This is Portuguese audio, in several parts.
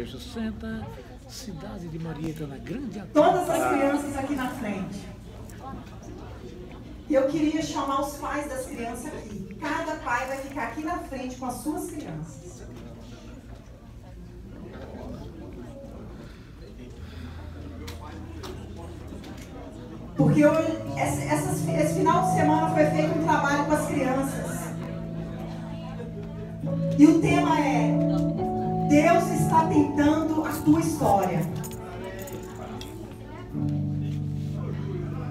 Celebration Center, Cidade de Marieta, na Grande Todas as crianças aqui na frente. E eu queria chamar os pais das crianças aqui. Cada pai vai ficar aqui na frente com as suas crianças. Porque hoje, esse, essas- esse final de semana foi feito um trabalho com as crianças. E o tema Deus está tentando a tua história.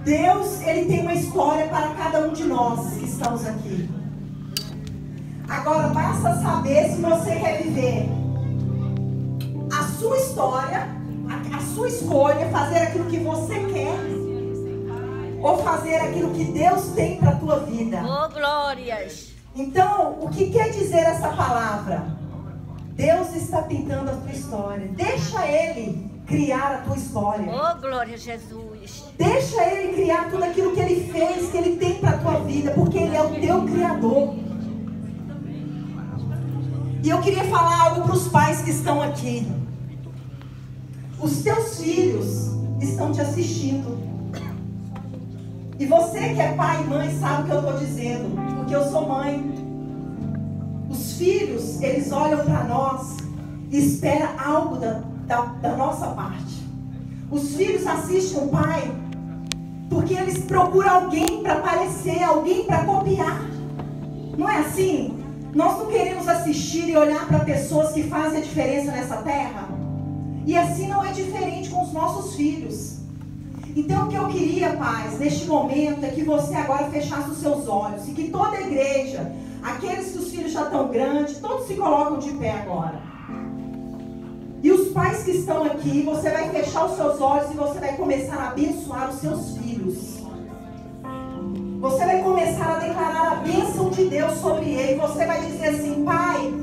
Deus, ele tem uma história para cada um de nós que estamos aqui. Agora basta saber se você quer viver a sua história, a, a sua escolha, fazer aquilo que você quer ou fazer aquilo que Deus tem para a tua vida. Oh, glórias! Então, o que quer dizer essa palavra? Deus está pintando a tua história. Deixa Ele criar a tua história. Oh, glória a Jesus! Deixa Ele criar tudo aquilo que Ele fez, que Ele tem para a tua vida, porque Ele é o teu Criador. E eu queria falar algo para os pais que estão aqui. Os teus filhos estão te assistindo. E você que é pai e mãe sabe o que eu estou dizendo, porque eu sou mãe. Os filhos, eles olham para nós e esperam algo da, da, da nossa parte. Os filhos assistem o pai porque eles procuram alguém para parecer, alguém para copiar. Não é assim? Nós não queremos assistir e olhar para pessoas que fazem a diferença nessa terra? E assim não é diferente com os nossos filhos. Então, o que eu queria, paz, neste momento, é que você agora fechasse os seus olhos e que toda a igreja, aqueles que os filhos já estão grandes, todos se colocam de pé agora. E os pais que estão aqui, você vai fechar os seus olhos e você vai começar a abençoar os seus filhos. Você vai começar a declarar a bênção de Deus sobre ele. Você vai dizer assim: Pai,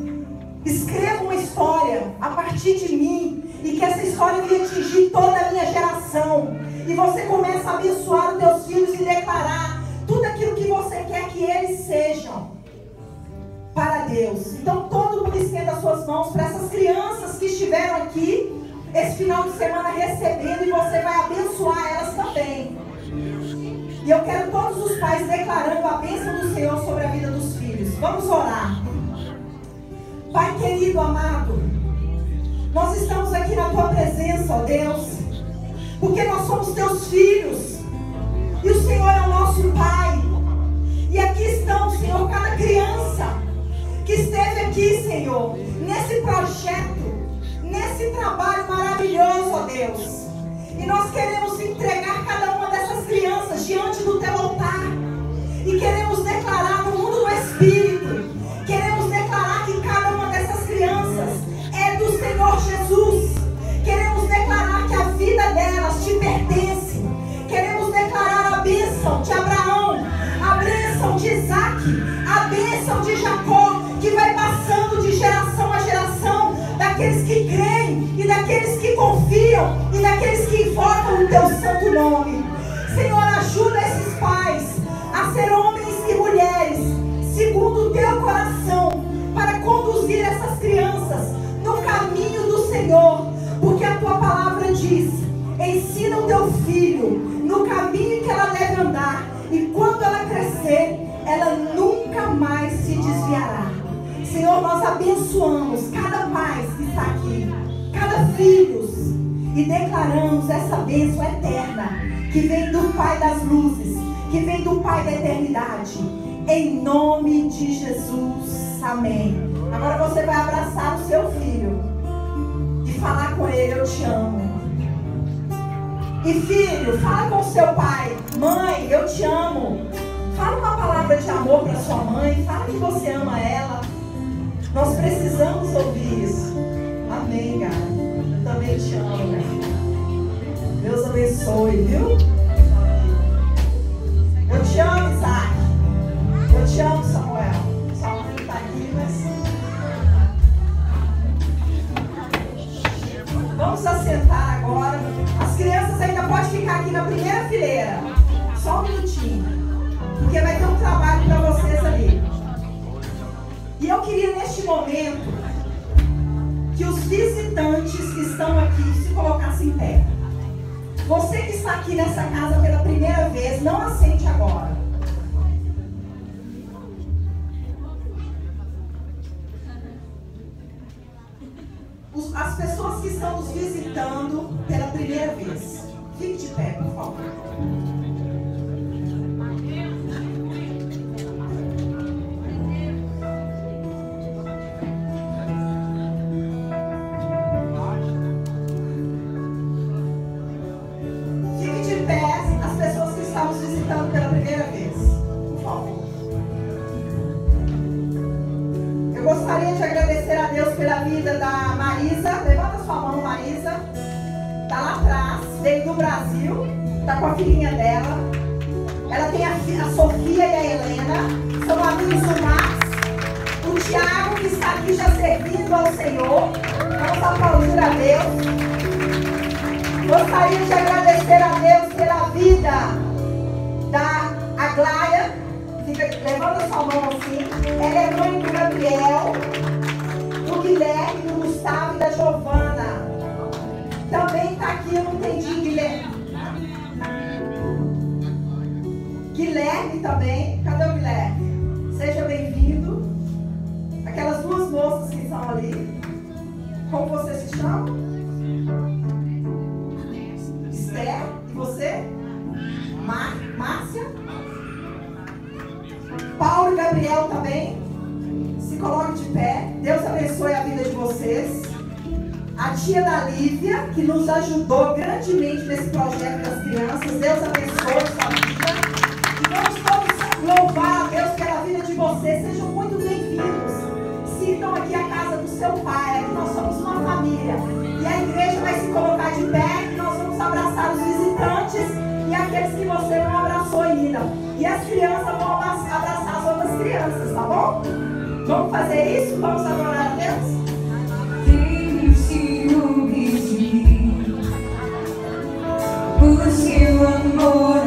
escreva uma história a partir de mim e que essa história venha atingir toda a minha geração. E você começa a abençoar os teus filhos e declarar Deus. Então todo mundo as suas mãos para essas crianças que estiveram aqui esse final de semana recebendo e você vai abençoar elas também. E eu quero todos os pais declarando a bênção do Senhor sobre a vida dos filhos. Vamos orar. Pai querido, amado, nós estamos aqui na tua presença, ó Deus, porque nós somos teus filhos e o Senhor é o nosso Pai. E aqui estão, Senhor, cada criança que esteve aqui, Senhor, nesse projeto, nesse trabalho maravilhoso, ó Deus. E nós queremos entregar cada uma dessas crianças diante do teu altar. E queremos declarar no mundo do Espírito. E daqueles que invocam o teu santo nome. Senhor, ajuda esses pais a ser homens e mulheres segundo o teu coração, para conduzir essas crianças no caminho do Senhor, porque a tua palavra diz: ensina o teu filho no caminho que ela deve andar, e quando ela crescer, ela nunca mais se desviará. Senhor, nós abençoamos cada pai que está aqui, cada filho, e declaramos essa bênção eterna que vem do Pai das luzes, que vem do Pai da eternidade. Em nome de Jesus. Amém. Agora você vai abraçar o seu filho e falar com ele: Eu te amo. E filho, fala com seu pai: Mãe, eu te amo. Fala uma palavra de amor para sua mãe. Fala que você ama ela. Nós precisamos ouvir isso. Amém, cara. Também te cara. Deus abençoe, viu? Eu te amo, Isaac. Eu te amo, Samuel. Sua mãe está aqui, mas. Vamos assentar agora. As crianças ainda podem ficar aqui na primeira fileira. Só um minutinho. Porque vai ter um trabalho para vocês ali. E eu queria neste momento que os visitantes que estão aqui se colocassem em pé. Você que está aqui nessa casa pela primeira vez, não assente agora. As pessoas que estão nos visitando pela primeira vez, fique de pé, por favor. Com a filhinha dela. Ela tem a, a Sofia e a Helena. São amigos do Max. O Tiago, que está aqui já servindo ao Senhor. Vamos aplaudir a Deus. Gostaria de agradecer a Deus pela vida da Aglaia. Levanta sua mão assim. Ela é mãe do Gabriel, do Guilherme, do Gustavo e da Giovana. Também está aqui, eu não entendi, Guilherme. Guilherme também. Cadê o Guilherme? Seja bem-vindo. Aquelas duas moças que estão ali. Como você se chama? Esther, e você? Mar Márcia? Paulo e Gabriel também. Se coloque de pé. Deus abençoe a vida de vocês. A tia da Lívia, que nos ajudou grandemente nesse projeto das crianças. Deus abençoe fazer isso? Vamos adorar a Deus? O seu amor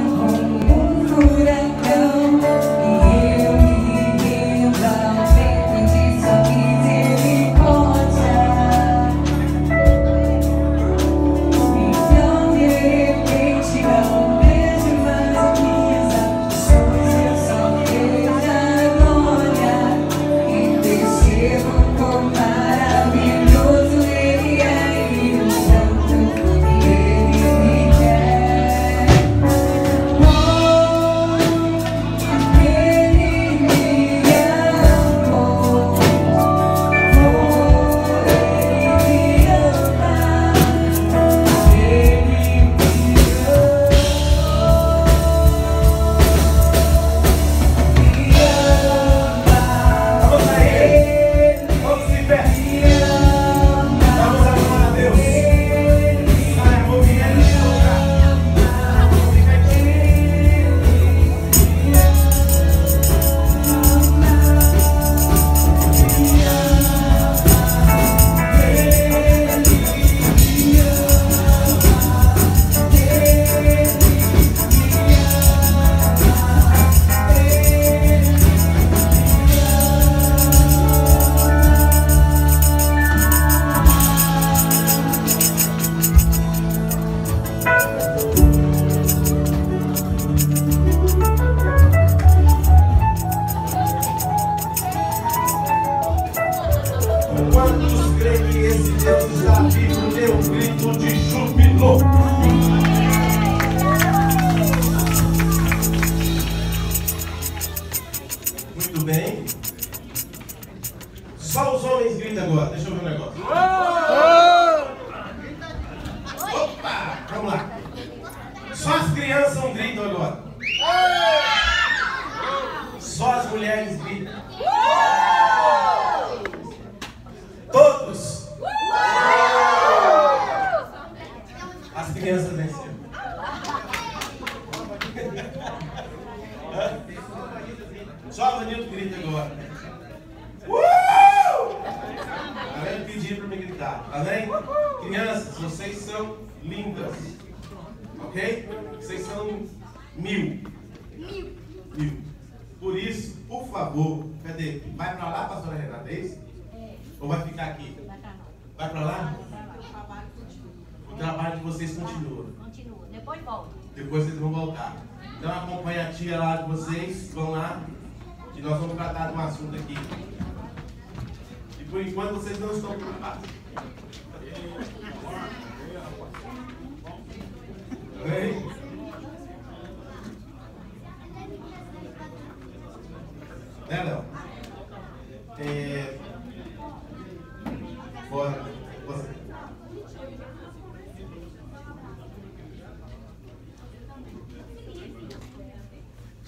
Só a Vanildo grita agora. Uh! Tá vendo? Pediram pra me gritar. Tá vendo? Crianças, vocês são lindas. Ok? Vocês são mil. Mil. Por isso, por favor, cadê? Vai pra lá, pastora Renata, é isso? Ou vai ficar aqui? Vai para lá? O trabalho de vocês continua. Continua. Depois volta. Depois vocês vão voltar. Então acompanha a tia lá de vocês, vão lá, e nós vamos tratar de um assunto aqui. E por enquanto vocês não estão preocupados. Amém? Né, Léo? É... Bora. Você.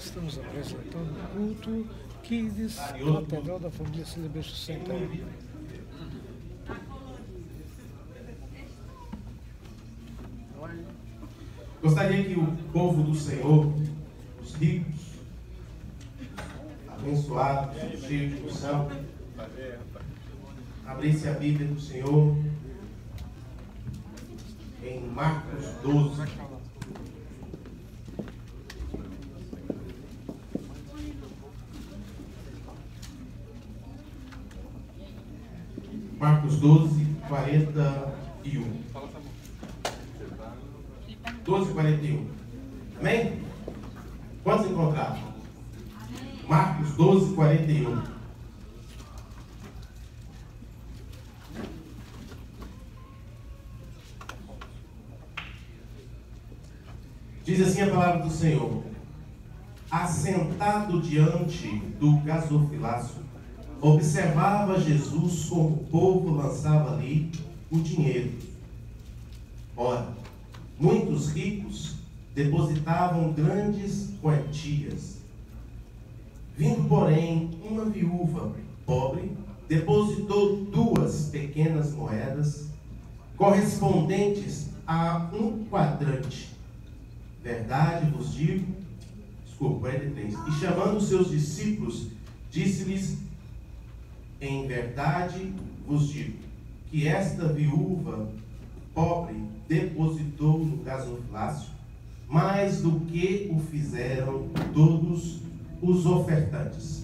Estamos apresentando o culto Kids Catedral da Família Celebration Center. Gostaria que o povo do Senhor, os ricos, abençoados, cheios de unção, abrisse a Bíblia do Senhor em Marcos 12. Marcos 12, 41. 12, 41. Amém? Quantos encontraram? Marcos 12, 41. Diz assim a palavra do Senhor: Assentado diante do gasofilácio, observava Jesus como o povo lançava ali o dinheiro. Ora, muitos ricos depositavam grandes quantias. Vindo, porém, uma viúva pobre, depositou duas pequenas moedas, correspondentes a um quadrante. Verdade vos digo, desculpa, 43. E chamando seus discípulos, disse-lhes: Em verdade vos digo, que esta viúva pobre depositou no gasofilácio mais do que o fizeram todos os ofertantes.